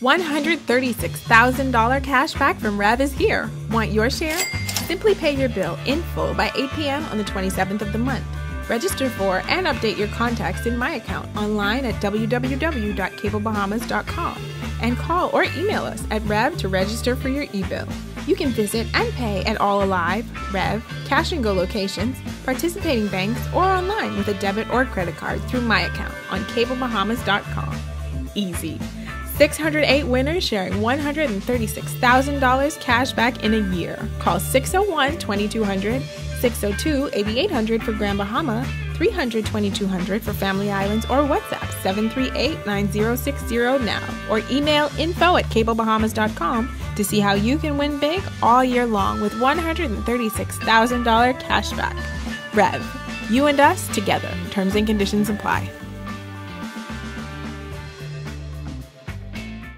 $136,000 cash back from Rev is here. Want your share? Simply pay your bill in full by 8 p.m. on the 27th of the month. Register for and update your contacts in My Account online at www.cablebahamas.com and call or email us at Rev to register for your e-bill. You can visit and pay at All ALIV, Rev, Cash N' Go locations, participating banks, or online with a debit or credit card through My Account on cablebahamas.com. Easy. 608 winners sharing $136,000 cash back in a year. Call 601 2200, 602 8800 for Grand Bahama, 300 2200 for Family Islands, or WhatsApp 738 9060 now, or email info at cablebahamas.com to see how you can win big all year long with $136,000 cash back. Rev, you and us together. Terms and conditions apply.